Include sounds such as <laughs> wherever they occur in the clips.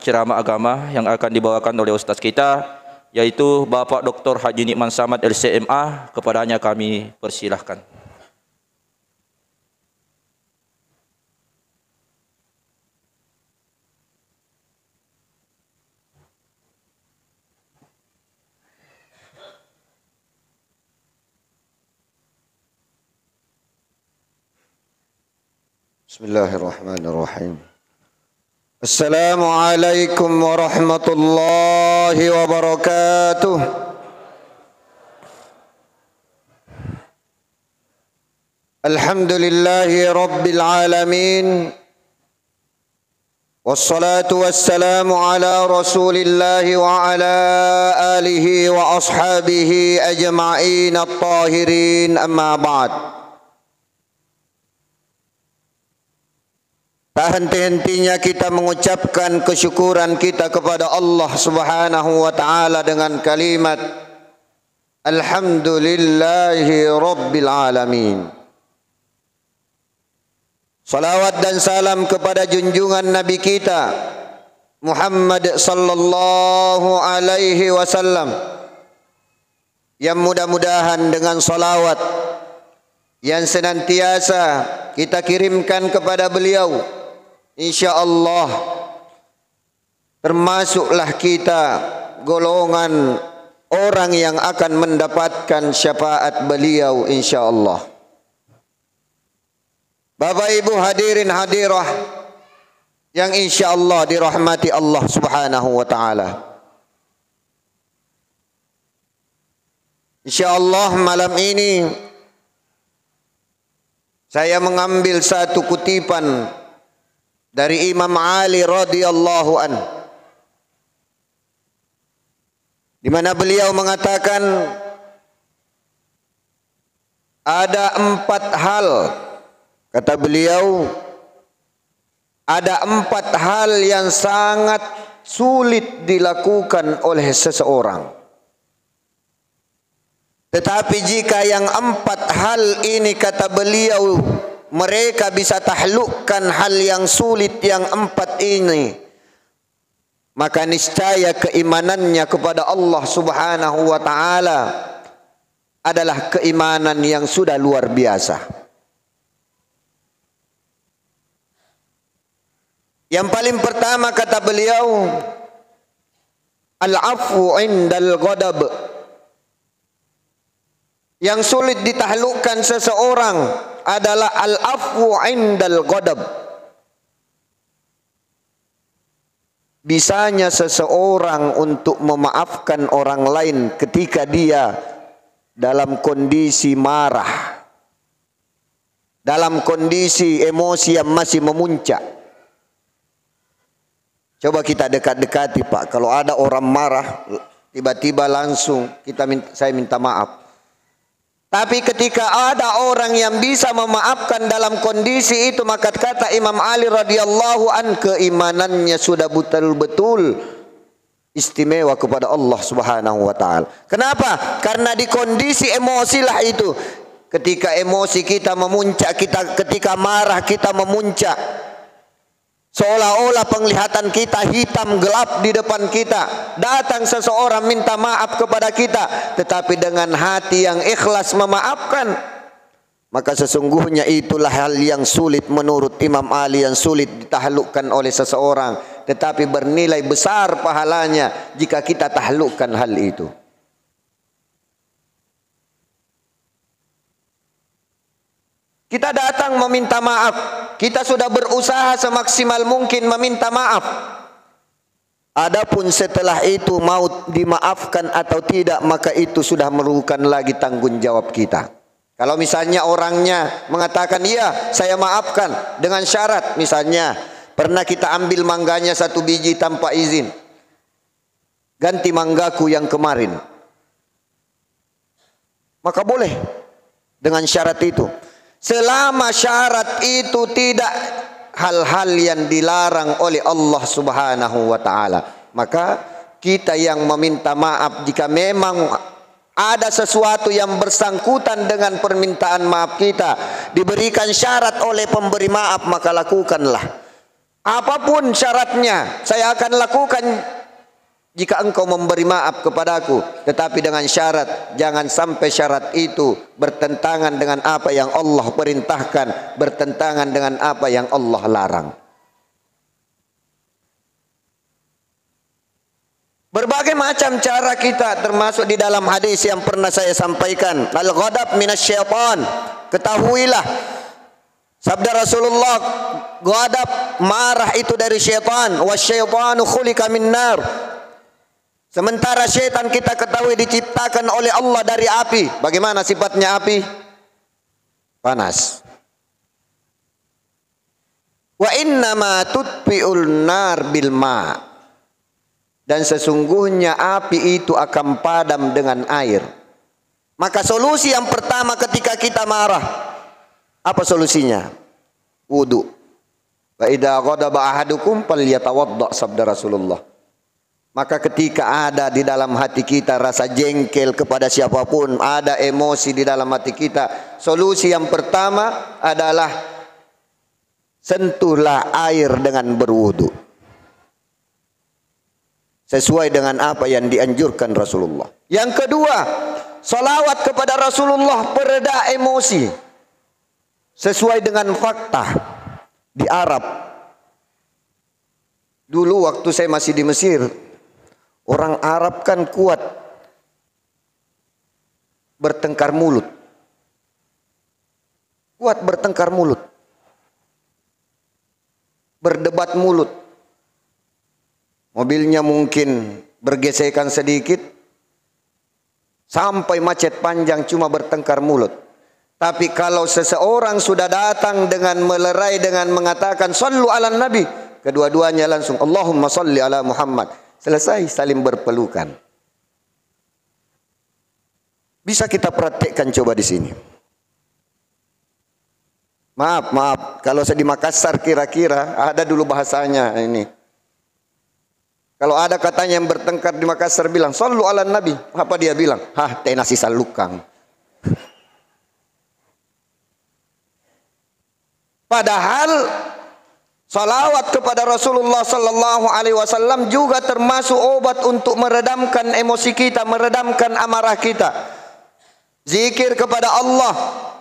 ceramah agama yang akan dibawakan oleh ustaz kita yaitu Bapak Dr. Haji Nikman Samad LCMA kepadanya kami persilahkan. Bismillahirrahmanirrahim. السلام عليكم ورحمة الله وبركاته. الحمد لله رب العالمين. والصلاة والسلام على رسول الله وعلى آله وأصحابه أجمعين الطاهرين. أما بعد. Tak henti-hentinya kita mengucapkan kesyukuran kita kepada Allah Subhanahu wa taala dengan kalimat Alhamdulillahi rabbil alamin. Salawat dan salam kepada junjungan Nabi kita Muhammad sallallahu alaihi wasallam yang mudah-mudahan dengan salawat yang senantiasa kita kirimkan kepada beliau insyaallah termasuklah kita golongan orang yang akan mendapatkan syafaat beliau insyaallah. Bapak Ibu hadirin hadirah yang insyaallah dirahmati Allah Subhanahu wa taala. Insyaallah malam ini saya mengambil satu kutipan dari Imam Ali radhiyallahu an di mana beliau mengatakan ada empat hal kata beliau ada empat hal yang sangat sulit dilakukan oleh seseorang. Tetapi jika yang empat hal ini kata beliau mereka bisa tahlukkan hal yang sulit yang empat ini. Maka niscaya keimanannya kepada Allah Subhanahu wa taala adalah keimanan yang sudah luar biasa. Yang paling pertama kata beliau al-afu indal ghadab. Yang sulit ditahlukkan seseorang adalah al-afwu indal ghadab. Bisanya seseorang untuk memaafkan orang lain ketika dia dalam kondisi marah. Dalam kondisi emosi yang masih memuncak. Coba kita dekat-dekati Pak. Kalau ada orang marah, tiba-tiba langsung kita minta, saya minta maaf. Tapi ketika ada orang yang bisa memaafkan dalam kondisi itu maka kata Imam Ali radhiyallahu an keimanannya sudah betul-betul istimewa kepada Allah Subhanahu wa taala. Kenapa? Karena di kondisi emosilah itu. Ketika emosi kita memuncak, kita ketika marah kita memuncak, Seolah-olah penglihatan kita hitam gelap di depan kita. Datang seseorang minta maaf kepada kita. Tetapi dengan hati yang ikhlas memaafkan. Maka sesungguhnya itulah hal yang sulit menurut Imam Ali yang sulit ditahlukkan oleh seseorang. Tetapi bernilai besar pahalanya jika kita tahlukkan hal itu. Kita datang meminta maaf. Kita sudah berusaha semaksimal mungkin meminta maaf. Adapun setelah itu mau dimaafkan atau tidak maka itu sudah merupakan lagi tanggung jawab kita. Kalau misalnya orangnya mengatakan iya saya maafkan dengan syarat misalnya pernah kita ambil mangganya satu biji tanpa izin. Ganti manggaku yang kemarin. Maka boleh dengan syarat itu. Selama syarat itu tidak hal-hal yang dilarang oleh Allah Subhanahu wa taala, maka kita yang meminta maaf jika memang ada sesuatu yang bersangkutan dengan permintaan maaf kita diberikan syarat oleh pemberi maaf maka lakukanlah. Apa pun syaratnya, saya akan lakukan jika engkau memberi maaf kepadaku. Tetapi dengan syarat, jangan sampai syarat itu bertentangan dengan apa yang Allah perintahkan, bertentangan dengan apa yang Allah larang. Berbagai macam cara kita termasuk di dalam hadis yang pernah saya sampaikan. Al-ghadab minasyaitan. Ketahuilah sabda Rasulullah, ghadab marah itu dari syaitan. Wasyaitanu khuliqa min nar. Sementara syaitan kita ketahui diciptakan oleh Allah dari api. Bagaimana sifatnya api? Panas. Wa inna ma tutfi'ul nar bil ma' dan sesungguhnya api itu akan padam dengan air. Maka solusi yang pertama ketika kita marah, apa solusinya? Wudu. Wa idza ghadaba ahadukum sabda Rasulullah. Maka ketika ada di dalam hati kita rasa jengkel kepada siapa pun, ada emosi di dalam hati kita, solusi yang pertama adalah sentuhlah air dengan berwudu sesuai dengan apa yang dianjurkan Rasulullah. Yang kedua, salawat kepada Rasulullah pereda emosi sesuai dengan fakta di Arab. Dulu waktu saya masih di Mesir, orang Arab kan kuat bertengkar mulut. Kuat bertengkar mulut. Berdebat mulut Mobilnya mungkin bergesekan sedikit sampai macet panjang cuma bertengkar mulut. Tapi kalau seseorang sudah datang dengan melerai dengan mengatakan sallu ala nabi, kedua-duanya langsung Allahumma salli ala Muhammad. Selesai saling berpelukan. Bisa kita praktekkan coba di sini. Maaf, maaf. Kalau saya di Makassar kira-kira ada dulu bahasanya ini. Kalau ada katanya yang bertengkar di Makassar bilang, Sallu ala Nabi. Apa dia bilang? Hah, tenasi salukang. Padahal salawat kepada Rasulullah sallallahu alaihi wasallam juga termasuk obat untuk meredamkan emosi kita, meredamkan amarah kita. Zikir kepada Allah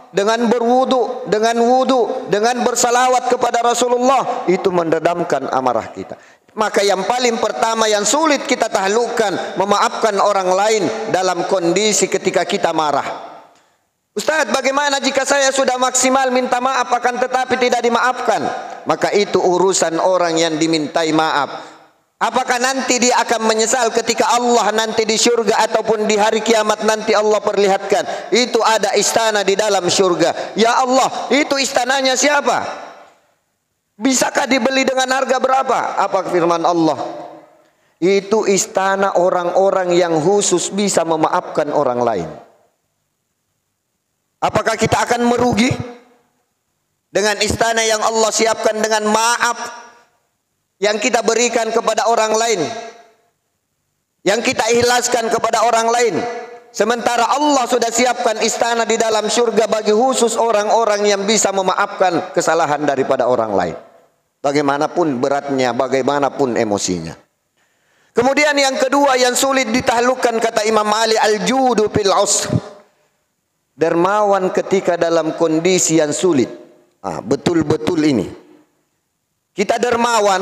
dengan berwudu, dengan wudu, dengan bersalawat kepada Rasulullah itu meredamkan amarah kita. Maka yang paling pertama yang sulit kita tahlukkan memaafkan orang lain dalam kondisi ketika kita marah. Ustaz, bagaimana jika saya sudah maksimal minta maaf akan tetapi tidak dimaafkan? Maka itu urusan orang yang dimintai maaf. Apakah nanti dia akan menyesal ketika Allah nanti di syurga ataupun di hari kiamat nanti Allah perlihatkan. Itu ada istana di dalam syurga. Ya Allah, itu istananya siapa? Bisakah dibeli dengan harga berapa? Apa firman Allah? Itu istana orang-orang yang khusus bisa memaafkan orang lain. Apakah kita akan merugi dengan istana yang Allah siapkan dengan maaf yang kita berikan kepada orang lain? Yang kita ikhlaskan kepada orang lain? Sementara Allah sudah siapkan istana di dalam surga bagi khusus orang-orang yang bisa memaafkan kesalahan daripada orang lain. Bagaimanapun beratnya, bagaimanapun emosinya. Kemudian yang kedua yang sulit ditahlukkan kata Imam Ali al-judu fil usr. Dermawan ketika dalam kondisi yang sulit. Ah, betul-betul ini. Kita dermawan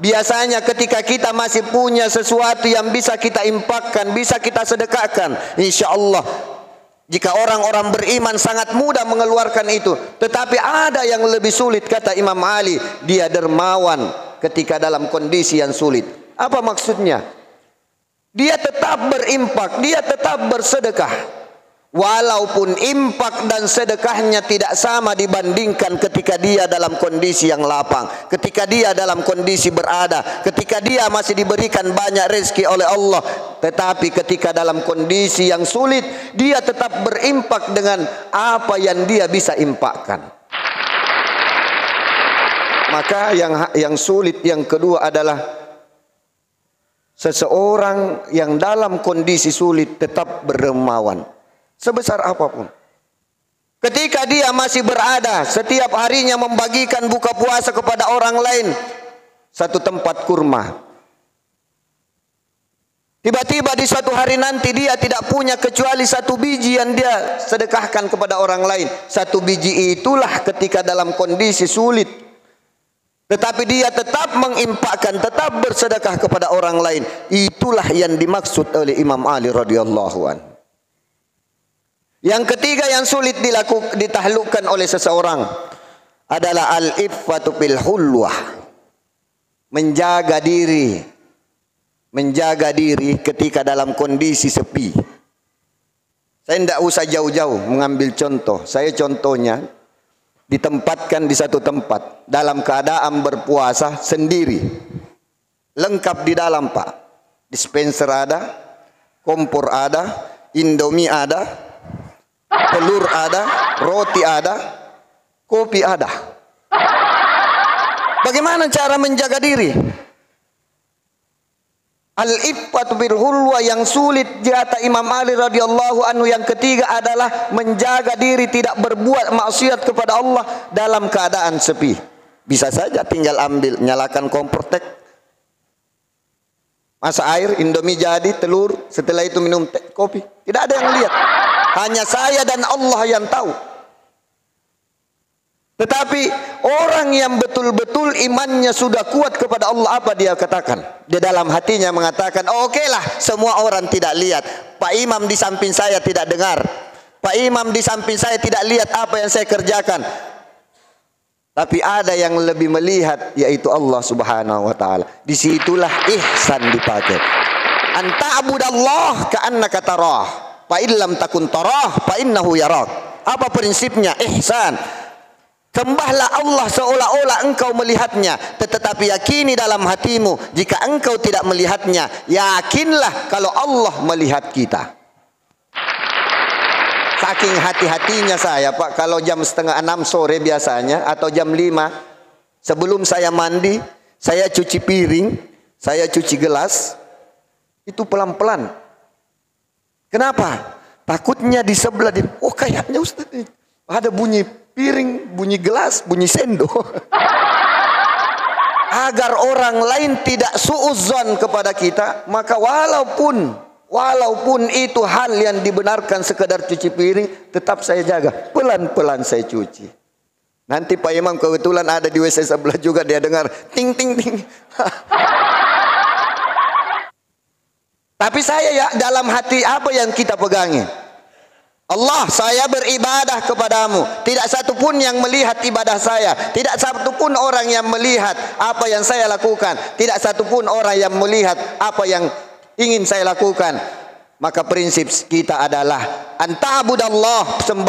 biasanya ketika kita masih punya sesuatu yang bisa kita impakkan, bisa kita sedekahkan, insya Allah jika orang-orang beriman sangat mudah mengeluarkan itu, tetapi ada yang lebih sulit kata Imam Ali, dia dermawan ketika dalam kondisi yang sulit. Apa maksudnya? Dia tetap berimpak, dia tetap bersedekah. Walaupun impak dan sedekahnya tidak sama dibandingkan ketika dia dalam kondisi yang lapang, ketika dia dalam kondisi berada, ketika dia masih diberikan banyak rezeki oleh Allah, tetapi ketika dalam kondisi yang sulit, dia tetap berimpak dengan apa yang dia bisa impakkan. Maka yang yang sulit yang kedua adalah seseorang yang dalam kondisi sulit tetap berdermawan sebesar apa pun. Ketika dia masih berada setiap harinya membagikan buka puasa kepada orang lain, satu tempat kurma. Tiba-tiba di suatu hari nanti dia tidak punya kecuali satu biji yang dia sedekahkan kepada orang lain. Satu biji itulah ketika dalam kondisi sulit. Tetapi dia tetap mengimpakkan, tetap bersedekah kepada orang lain. Itulah yang dimaksud oleh Imam Ali radhiyallahu an. Yang ketiga yang sulit dilakukan ditahlukkan oleh seseorang adalah al-iffatu bil hulwah. Menjaga diri menjaga diri ketika dalam kondisi sepi. Saya tidak usah jauh-jauh mengambil contoh. Saya contohnya ditempatkan di satu tempat dalam keadaan berpuasa sendiri. Lengkap di dalam Pak. Dispenser ada, kompor ada, indomie ada, telur ada, roti ada, kopi ada. Bagaimana cara menjaga diri? Al-iffat bil hulwa yang sulit jata Imam Ali radhiyallahu anhu yang ketiga adalah menjaga diri tidak berbuat maksiat kepada Allah dalam keadaan sepi. Bisa saja tinggal ambil nyalakan kompor tek. Masa air, indomie jadi, telur, setelah itu minum teh, kopi. Tidak ada yang lihat. Hanya saya dan Allah yang tahu. Tetapi orang yang betul-betul imannya sudah kuat kepada Allah apa dia katakan? Di dalam hatinya mengatakan, oh, oke lah semua orang tidak lihat. Pak Imam di samping saya tidak dengar. Pak Imam di samping saya tidak lihat apa yang saya kerjakan. Tapi ada yang lebih melihat yaitu Allah Subhanahu wa taala. Di situlah ihsan dipakai. Anta abudallah ka'annaka tarah. Fa illam takun tarah fa innahu yarak. Apa prinsipnya? Ihsan. Sembahlah Allah seolah-olah engkau melihatnya Tetapi yakini dalam hatimu Jika engkau tidak melihatnya Yakinlah kalau Allah melihat kita Saking hati-hatinya saya Pak Kalau jam setengah enam sore biasanya Atau jam lima Sebelum saya mandi Saya cuci piring Saya cuci gelas Itu pelan-pelan Kenapa? Takutnya di sebelah dia Oh kayaknya Ustaz Ada bunyi piring, bunyi gelas, bunyi sendok. <laughs> Agar orang lain tidak suuzon kepada kita, maka walaupun walaupun itu hal yang dibenarkan sekedar cuci piring, tetap saya jaga. Pelan-pelan saya cuci. Nanti Pak Imam kebetulan ada di WC sebelah juga dia dengar ting ting ting. <laughs> Tapi saya ya dalam hati apa yang kita pegangi? Allah saya beribadah kepadamu. Tidak satu pun yang melihat ibadah saya. Tidak satu pun orang yang melihat Apa yang saya lakukan. Tidak satu pun orang yang melihat Apa yang ingin saya lakukan. Maka prinsip kita adalah Anta'budallah